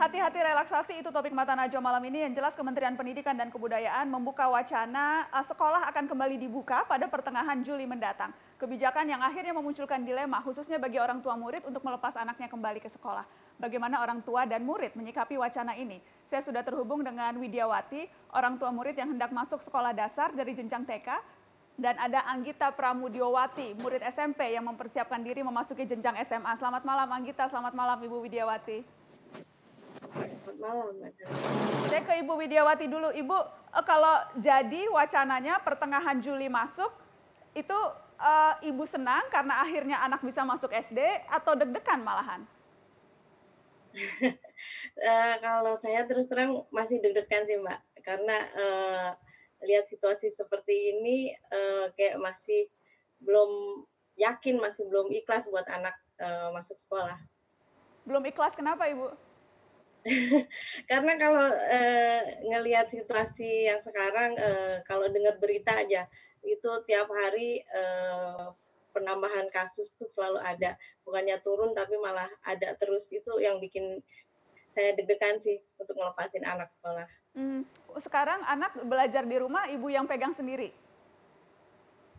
Hati-hati relaksasi itu topik mata najwa malam ini yang jelas Kementerian Pendidikan dan Kebudayaan membuka wacana uh, sekolah akan kembali dibuka pada pertengahan Juli mendatang. Kebijakan yang akhirnya memunculkan dilema khususnya bagi orang tua murid untuk melepas anaknya kembali ke sekolah. Bagaimana orang tua dan murid menyikapi wacana ini? Saya sudah terhubung dengan Widiawati, orang tua murid yang hendak masuk sekolah dasar dari jenjang TK dan ada Anggita Pramudiowati, murid SMP yang mempersiapkan diri memasuki jenjang SMA. Selamat malam Anggita, selamat malam Ibu Widiawati. Selamat malam. Saya ke Ibu Widiawati dulu. Ibu, eh, kalau jadi wacananya pertengahan Juli masuk, itu uh, Ibu senang karena akhirnya anak bisa masuk SD atau deg-degan malahan? uh, kalau saya terus terang masih deg-degan sih, Mbak. Karena uh, lihat situasi seperti ini uh, kayak masih belum yakin, masih belum ikhlas buat anak uh, masuk sekolah. Belum ikhlas kenapa, Ibu? Karena kalau, uh, ngelihat situasi yang sekarang, uh, kalau dengar berita aja, itu tiap hari, uh, penambahan kasus tuh selalu ada. Bukannya turun tapi malah ada terus, itu yang bikin saya deg-degan sih untuk ngelepasin anak sekolah. Hmm, sekarang anak belajar di rumah, ibu yang pegang sendiri?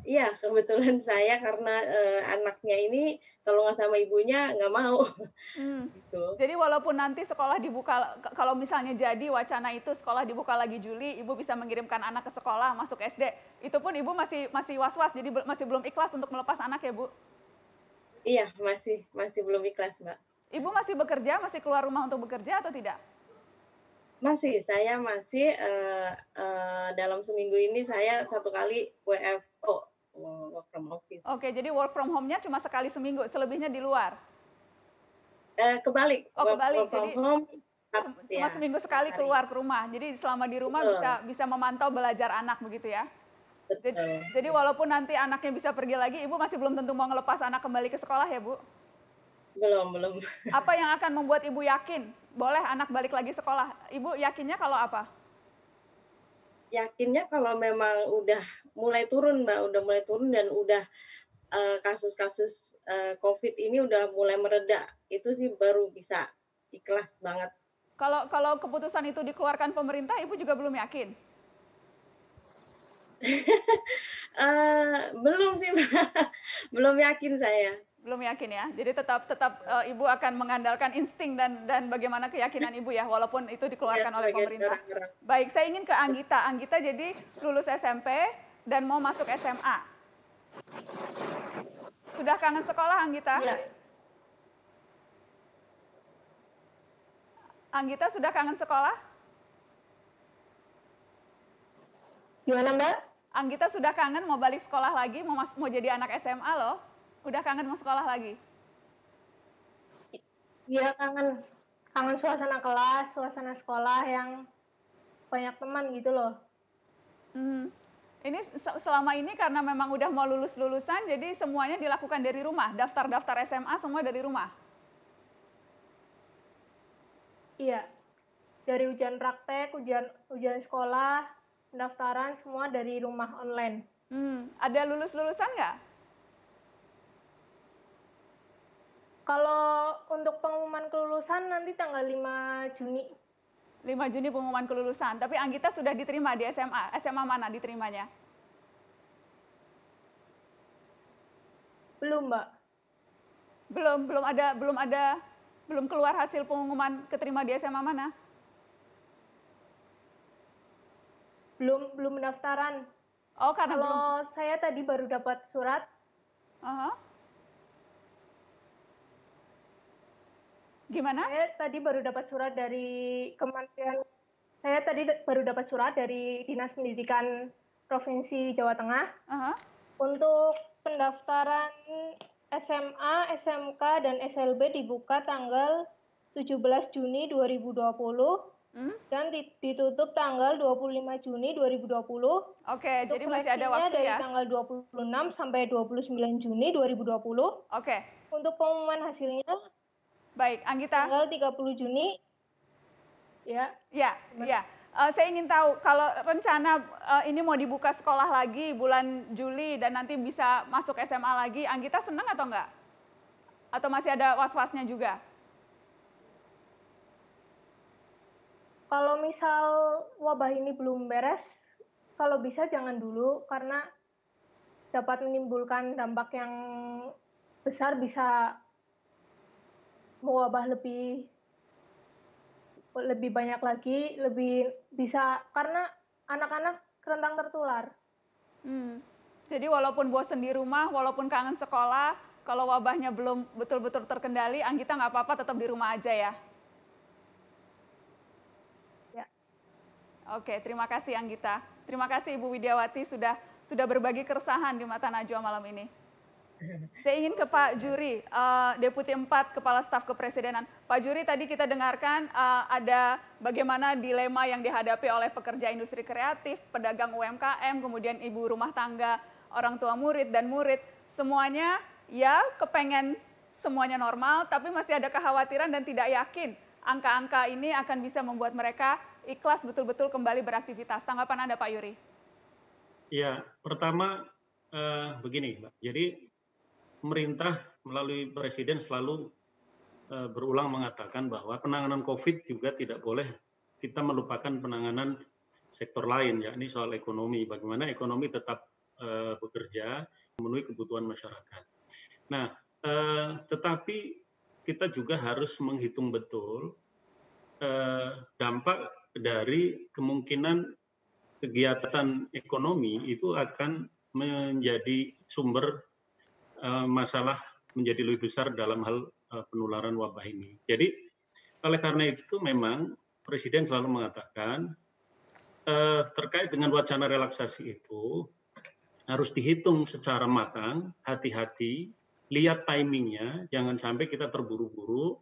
Iya, kebetulan saya karena, eee, anaknya ini kalau nggak sama ibunya nggak mau, Hmm. gitu. Jadi walaupun nanti sekolah dibuka kalau misalnya jadi wacana itu sekolah dibuka lagi Juli, Ibu bisa mengirimkan anak ke sekolah, masuk SD, itu pun Ibu masih masih was-was, jadi masih belum ikhlas untuk melepas anak ya, Bu? Iya, masih masih belum ikhlas, Mbak. Ibu masih bekerja, masih keluar rumah untuk bekerja atau tidak? Masih, saya masih, eee eee, dalam seminggu ini saya satu kali WFO. Work from office. Oke, jadi work from home-nya cuma sekali seminggu, selebihnya di luar? Eh, kebalik. Oh, Work kebalik. work from Jadi home, cuma ya, seminggu sekali hari. keluar ke rumah. Jadi selama di rumah Betul. bisa bisa memantau belajar anak begitu ya? Jadi, jadi walaupun nanti anaknya bisa pergi lagi, Ibu masih belum tentu mau ngelepas anak kembali ke sekolah ya, Bu? Belum belum. Apa yang akan membuat Ibu yakin boleh anak balik lagi sekolah? Ibu yakinnya kalau apa? Yakinnya kalau memang udah mulai turun, Mbak, udah mulai turun dan udah, eee, kasus-kasus, eee, Covid ini udah mulai mereda, itu sih baru bisa ikhlas banget. Kalau kalau keputusan itu dikeluarkan pemerintah, Ibu juga belum yakin? Eee, belum sih, Mbak, belum yakin saya. Belum yakin ya? Jadi tetap tetap, eee, Ibu akan mengandalkan insting dan dan bagaimana keyakinan Ibu ya, walaupun itu Ya, dikeluarkan oleh sebagai pemerintah. orang. Baik, saya ingin ke Anggita. Anggita jadi lulus SMP dan mau masuk SMA. Sudah kangen sekolah, Anggita? Iya. Anggita sudah kangen sekolah? Gimana Mbak? Anggita sudah kangen mau balik sekolah lagi, mau mas mau jadi anak SMA loh. Udah kangen mau sekolah lagi? Iya kangen, kangen suasana kelas, suasana sekolah yang banyak teman gitu loh. Hmm. Ini se- selama ini karena memang udah mau lulus-lulusan, jadi semuanya dilakukan dari rumah. Daftar-daftar SMA semua dari rumah. Iya. Dari ujian praktek, ujian ujian sekolah, pendaftaran semua dari rumah online. Hmm. Ada lulus-lulusan nggak? Kalau untuk pengumuman kelulusan nanti tanggal 5 Juni. 5 Juni pengumuman kelulusan. Tapi Anggita sudah diterima di SMA. SMA mana diterimanya? Belum, Mbak. Belum, belum ada, belum ada, belum keluar hasil pengumuman keterima di SMA mana? Belum belum pendaftaran. Oh, karena Kalau belum. saya tadi baru dapat surat, Aha. Gimana? saya tadi baru dapat surat dari Kementerian saya tadi baru dapat surat dari Dinas Pendidikan Provinsi Jawa Tengah Aha. untuk pendaftaran SMA, SMK, dan SLB dibuka tanggal 17 Juni 2020 Hmm? dan di- ditutup tanggal 25 Juni 2020. Oke, Untuk jadi masih ada waktu dari ya. tanggal 26 sampai 29 Juni 2020. Oke, Untuk pengumuman hasilnya baik. Anggita, tanggal 30 Juni. Ya, ya, ya. Eh, saya ingin tahu kalau rencana eh, ini mau dibuka sekolah lagi bulan Juli dan nanti bisa masuk SMA lagi, Anggita senang atau enggak? Atau masih ada was-wasnya juga? Kalau misal wabah ini belum beres, kalau bisa jangan dulu karena dapat menimbulkan dampak yang besar bisa mewabah lebih lebih banyak lagi, lebih bisa karena anak-anak rentan tertular. Hmm. Jadi walaupun bosen di rumah, walaupun kangen sekolah, kalau wabahnya belum betul-betul terkendali, Anggita nggak apa-apa tetap di rumah aja ya? Ya. Oke, terima kasih Anggita. Terima kasih Ibu Widiawati sudah sudah berbagi keresahan di Mata Najwa malam ini. Saya ingin ke Pak Juri, uh, Deputi 4 Kepala Staf Kepresidenan. Pak Juri, tadi kita dengarkan uh, ada bagaimana dilema yang dihadapi oleh pekerja industri kreatif, pedagang UMKM, kemudian ibu rumah tangga, orang tua murid dan murid. Semuanya ya kepengen semuanya normal, tapi masih ada kekhawatiran dan tidak yakin angka-angka ini akan bisa membuat mereka ikhlas betul-betul kembali beraktivitas. Tanggapan Anda Pak Yuri? Ya, pertama uh, begini, Mbak. Jadi pemerintah melalui presiden selalu uh, berulang mengatakan bahwa penanganan COVID juga tidak boleh kita melupakan penanganan sektor lain, ya ini soal ekonomi. Bagaimana ekonomi tetap uh, bekerja memenuhi kebutuhan masyarakat. Nah, uh, tetapi kita juga harus menghitung betul dampak dari kemungkinan kegiatan ekonomi itu akan menjadi sumber masalah menjadi lebih besar dalam hal eh, penularan wabah ini. Jadi oleh karena itu memang Presiden selalu mengatakan eh, terkait dengan wacana relaksasi itu harus dihitung secara matang, hati-hati, lihat timingnya, jangan sampai kita terburu-buru.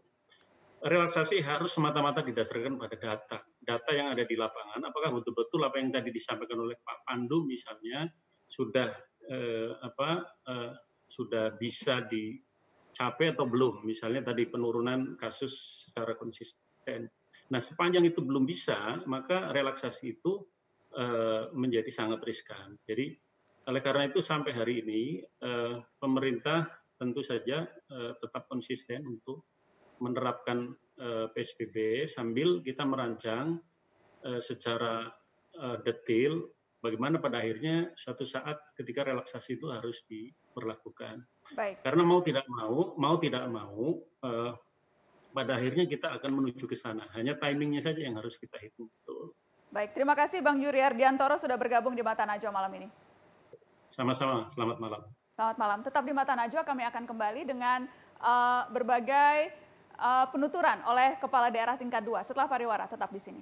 Relaksasi harus semata-mata didasarkan pada data, data yang ada di lapangan. Apakah betul-betul apa yang tadi disampaikan oleh Pak Pandu misalnya sudah eh, apa eh, sudah bisa dicapai atau belum. Misalnya tadi penurunan kasus secara konsisten. Nah, sepanjang itu belum bisa, maka relaksasi itu uh, menjadi sangat riskan. Jadi, oleh karena itu sampai hari ini uh, pemerintah tentu saja uh, tetap konsisten untuk menerapkan PSBB sambil kita merancang secara detail bagaimana pada akhirnya suatu saat ketika relaksasi itu harus diperlakukan. Baik. Karena mau tidak mau, mau tidak mau, uh, pada akhirnya kita akan menuju ke sana. Hanya timingnya saja yang harus kita hitung betul. Baik, terima kasih Bang Yuri Ardiantoro sudah bergabung di Mata Najwa malam ini. Sama-sama, selamat malam. Selamat malam. Tetap di Mata Najwa kami akan kembali dengan uh, berbagai uh, penuturan oleh Kepala Daerah tingkat 2 setelah pariwara. Tetap di sini.